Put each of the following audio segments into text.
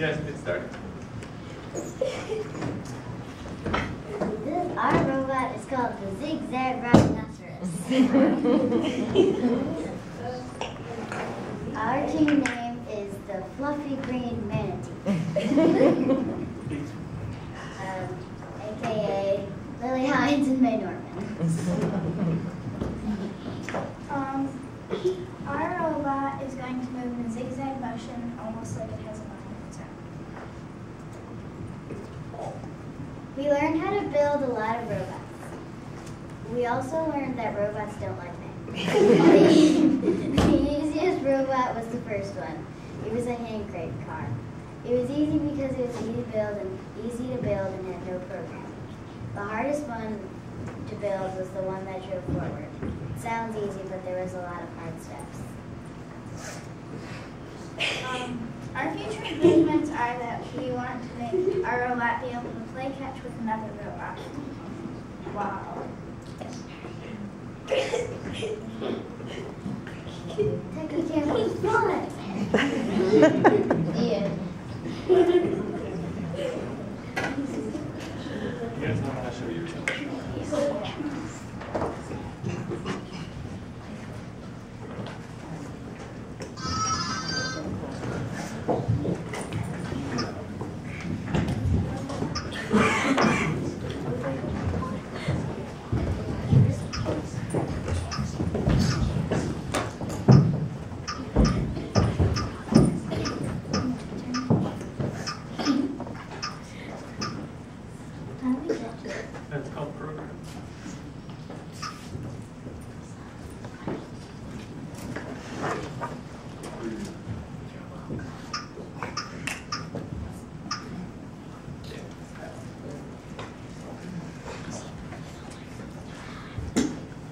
Yes, it started. This, our robot is called the Zigzag Rhinoceros. our team name is the Fluffy Green Man. We learned how to build a lot of robots. We also learned that robots don't like me. the, easiest robot was the first one. It was a hand crank car. It was easy because it was easy to build and easy to build and had no programming. The hardest one to build was the one that drove forward. It sounds easy, but there was a lot of hard steps. Improvements are that we want to make our robot be able to play catch with another robot. Wow. Technically, was fun. yeah. You guys know how to show your children. That's called program.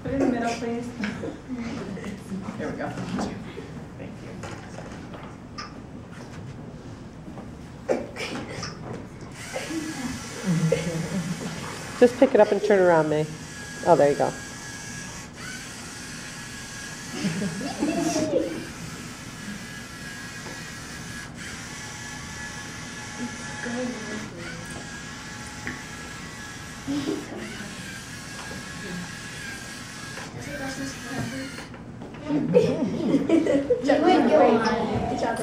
Put it in the middle, please. There we go. Thank you. Just pick it up and turn around, May. Oh, there you go. You went go on. Good job,